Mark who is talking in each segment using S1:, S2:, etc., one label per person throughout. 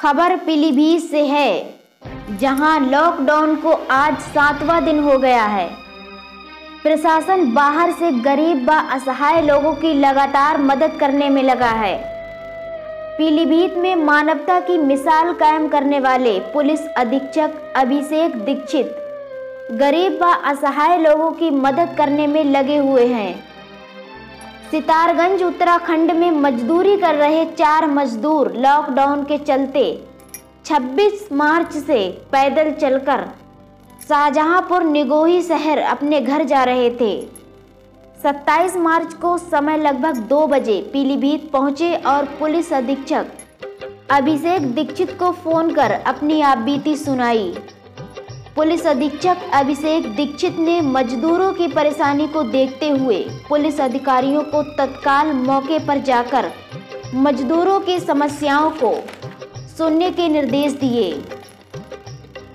S1: खबर पीलीभीत से है, जहाँ लॉकडाउन को आज सातवां दिन हो गया है। प्रशासन बाहर से गरीब व असहाय लोगों की लगातार मदद करने में लगा है। पीलीभीत में मानवता की मिसाल कायम करने वाले पुलिस अधीक्षक अभिषेक दीक्षित गरीब व असहाय लोगों की मदद करने में लगे हुए हैं। सितारगंज, उत्तराखंड में मजदूरी कर रहे चार मजदूर लॉकडाउन के चलते 26 मार्च से पैदल चलकर शाहजहांपुर निगोही शहर अपने घर जा रहे थे। 27 मार्च को समय लगभग दो बजे पीलीभीत पहुँचे और पुलिस अधीक्षक अभिषेक दीक्षित को फ़ोन कर अपनी आप बीती सुनाई। पुलिस अधीक्षक अभिषेक दीक्षित ने मजदूरों की परेशानी को देखते हुए पुलिस अधिकारियों को तत्काल मौके पर जाकर मजदूरों की समस्याओं को सुनने के निर्देश दिए।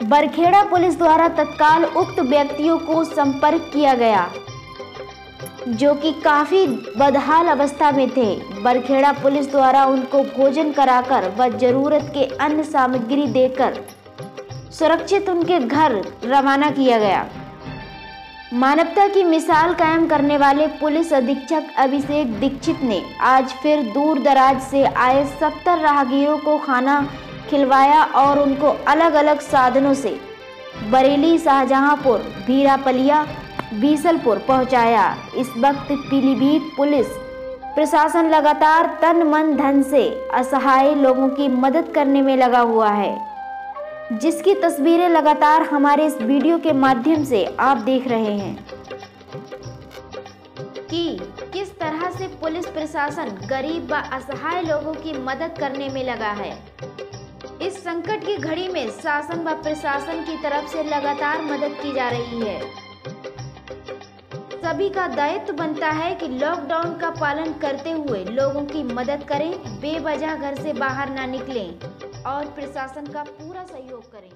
S1: बरखेड़ा पुलिस द्वारा तत्काल उक्त व्यक्तियों को संपर्क किया गया, जो कि काफ़ी बदहाल अवस्था में थे। बरखेड़ा पुलिस द्वारा उनको भोजन कराकर व ज़रूरत के अन्य सामग्री देकर सुरक्षित उनके घर रवाना किया गया। मानवता की मिसाल कायम करने वाले पुलिस अधीक्षक अभिषेक दीक्षित ने आज फिर दूर दराज से आए सत्तर राहगीरों को खाना खिलवाया और उनको अलग अलग साधनों से बरेली, शाहजहांपुर भीरापलिया बीसलपुर पहुँचाया। इस वक्त पीलीभीत पुलिस प्रशासन लगातार तन मन धन से असहाय लोगों की मदद करने में लगा हुआ है। जिसकी तस्वीरें लगातार हमारे इस वीडियो के माध्यम से आप देख रहे हैं। कि किस तरह से पुलिस प्रशासन गरीब व असहाय लोगों की मदद करने में लगा है। इस संकट की घड़ी में शासन व प्रशासन की तरफ़ से लगातार मदद की जा रही है। सभी का दायित्व बनता है कि लॉकडाउन का पालन करते हुए लोगों की मदद करें, बेवजह घर से बाहर ना निकलें। और प्रशासन का पूरा सहयोग करें।